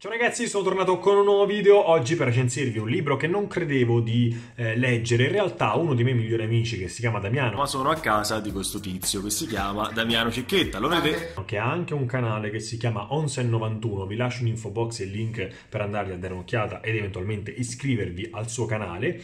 Ciao ragazzi, sono tornato con un nuovo video oggi per recensirvi un libro che non credevo di eh, leggere. In realtà uno dei miei migliori amici che si chiama Damiano, Ma sono a casa di questo tizio che si chiama Damiano Cicchetta. Lo vedete? che ha anche un canale che si chiama Onsen91, vi lascio in info box il link per andargli a dare un'occhiata ed eventualmente iscrivervi al suo canale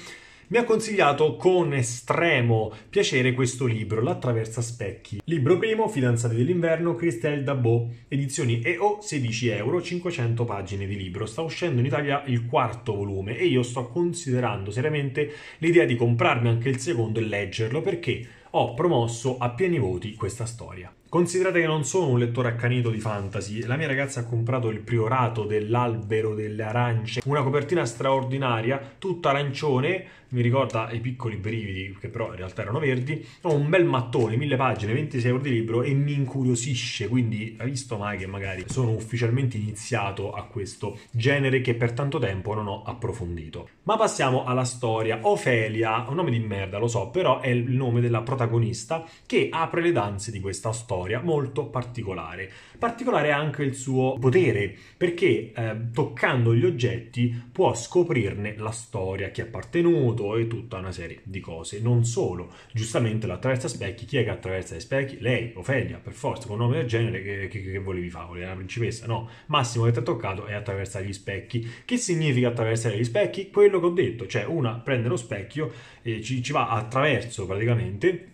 mi ha consigliato con estremo piacere questo libro, L'attraversa specchi. Libro primo, Fidanzati dell'inverno, Christelle Dabot, edizioni EO, 16 euro, 500 pagine di libro. Sta uscendo in Italia il quarto volume e io sto considerando seriamente l'idea di comprarmi anche il secondo e leggerlo perché ho promosso a pieni voti questa storia. Considerate che non sono un lettore accanito di fantasy, la mia ragazza ha comprato il priorato dell'albero delle arance, una copertina straordinaria, tutta arancione, mi ricorda i piccoli brividi, che però in realtà erano verdi, ho un bel mattone, mille pagine, 26 euro di libro e mi incuriosisce, quindi hai visto mai che magari sono ufficialmente iniziato a questo genere che per tanto tempo non ho approfondito. Ma passiamo alla storia. Ofelia, un nome di merda, lo so, però è il nome della protagonista che apre le danze di questa storia molto particolare. Particolare anche il suo potere, perché eh, toccando gli oggetti può scoprirne la storia, chi è appartenuto e tutta una serie di cose. Non solo, giustamente l'attraversa specchi, chi è che attraversa gli specchi? Lei, Ofelia, per forza, con un nome del genere, che, che, che volevi fare? Volevi una principessa? No, massimo che ti ha toccato è attraversare gli specchi. Che significa attraversare gli specchi? Quello che ho detto, cioè una prende lo specchio e ci, ci va attraverso praticamente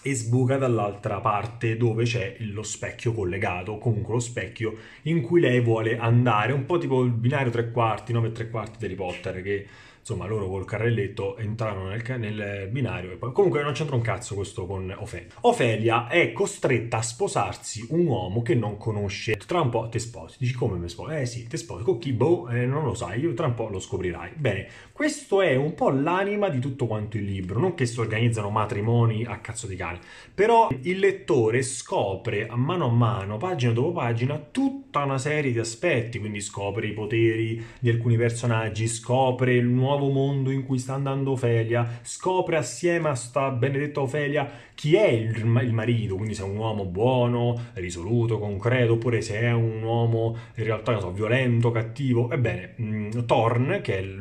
e sbuca dall'altra parte dove c'è lo specchio collegato, comunque lo specchio in cui lei vuole andare, un po' tipo il binario tre quarti, 9 e tre quarti di Harry Potter che insomma loro col carrelletto entrarono nel, nel binario e poi comunque non c'entra un cazzo questo con Ofelia. Ofelia è costretta a sposarsi un uomo che non conosce. Tra un po' ti sposi. Dici come mi sposi? Eh sì, ti sposi. Con chi? Boh, eh, non lo sai, tra un po' lo scoprirai. Bene, questo è un po' l'anima di tutto quanto il libro. Non che si organizzano matrimoni a cazzo di cane, però il lettore scopre a mano a mano, pagina dopo pagina, tutta una serie di aspetti. Quindi scopre i poteri di alcuni personaggi, scopre il nuovo nuovo mondo in cui sta andando Ofelia, scopre assieme a sta benedetta Ofelia chi è il, il marito, quindi se è un uomo buono, risoluto, concreto, oppure se è un uomo in realtà so, violento, cattivo. Ebbene, mh, mm, Thorn, che è il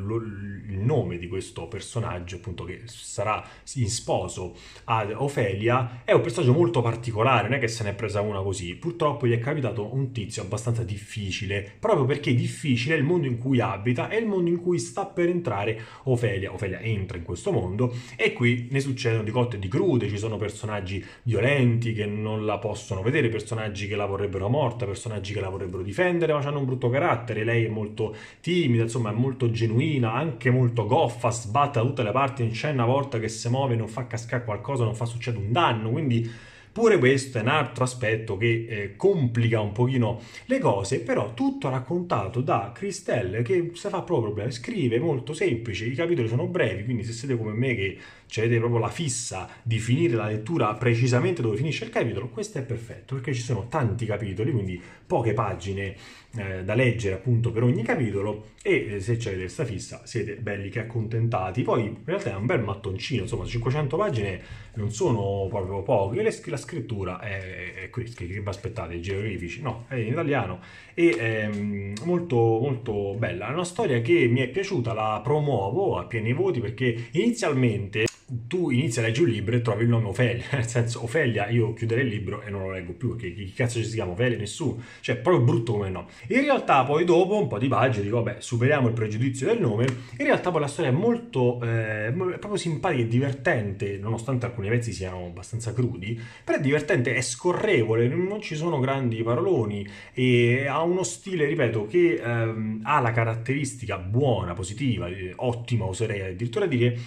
nome di questo personaggio, appunto, che sarà in sposo ad Ofelia, è un personaggio molto particolare, non è che se n'è presa una così. Purtroppo gli è capitato un tizio abbastanza difficile, proprio perché difficile è il mondo in cui abita, è il mondo in cui sta per entrare Ofelia. Ofelia entra in questo mondo e qui ne succedono di cotte e di crude, ci sono personaggi violenti che non la possono vedere, personaggi che la vorrebbero morta, personaggi che la vorrebbero difendere, ma hanno un brutto carattere, lei è molto timida, insomma è molto genuina, anche molto goffa, sbatte da tutte le parti, in scena una volta che si muove non fa cascare qualcosa, non fa succedere un danno, quindi Pure questo è un altro aspetto che eh, complica un pochino le cose, però tutto raccontato da Christelle che si fa proprio problemi, scrive molto semplice, i capitoli sono brevi, quindi se siete come me che avete proprio la fissa di finire la lettura precisamente dove finisce il capitolo, questo è perfetto perché ci sono tanti capitoli, quindi poche pagine eh, da leggere appunto per ogni capitolo. E eh, se avete questa fissa siete belli che accontentati. Poi in realtà è un bel mattoncino, insomma 500 pagine non sono proprio poche, la scrittura è, è questa, che vi aspettate, i geroglifici? No, è in italiano. E è ehm, molto molto bella, è una storia che mi è piaciuta, la promuovo a pieni voti perché inizialmente tu inizi a leggere un libro e trovi il nome Ofelia, nel senso Ofelia io chiuderei il libro e non lo leggo più perché chi cazzo ci si chiama Ofelia? Nessuno, cioè proprio brutto come no. In realtà poi dopo un po' di pagine dico vabbè superiamo il pregiudizio del nome, in realtà poi la storia è molto eh, proprio simpatica e divertente, nonostante alcuni pezzi siano abbastanza crudi, però è divertente, è scorrevole, non ci sono grandi paroloni e ha uno stile, ripeto, che ehm, ha la caratteristica buona, positiva, eh, ottima oserei addirittura dire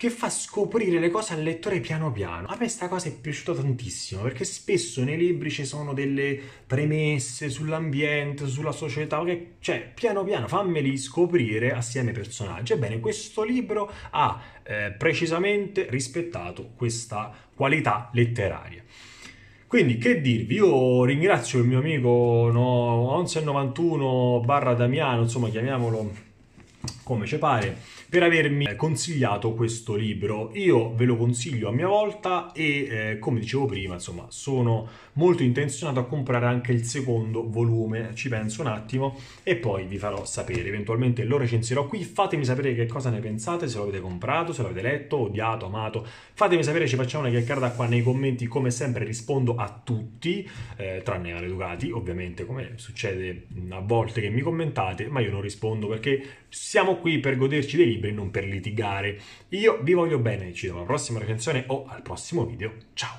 che fa scoprire le cose al lettore piano piano. A me questa cosa è piaciuta tantissimo perché spesso nei libri ci sono delle premesse sull'ambiente, sulla società, che, cioè piano piano fammeli scoprire assieme ai personaggi. Ebbene, questo libro ha eh, precisamente rispettato questa qualità letteraria. Quindi che dirvi, io ringrazio il mio amico no, 1191 barra Damiano, insomma chiamiamolo come ci pare, per avermi consigliato questo libro. Io ve lo consiglio a mia volta e eh, come dicevo prima, insomma, sono molto intenzionato a comprare anche il secondo volume, ci penso un attimo e poi vi farò sapere, eventualmente lo recensirò qui, fatemi sapere che cosa ne pensate, se lo avete comprato, se l'avete letto, odiato, amato, fatemi sapere, ci facciamo una chiacchierata qua nei commenti, come sempre rispondo a tutti, eh, tranne maleducati, ovviamente, come succede a volte che mi commentate, ma io non rispondo perché siamo qui per goderci dei libri, non per litigare. Io vi voglio bene, ci vediamo alla prossima recensione o al prossimo video. Ciao!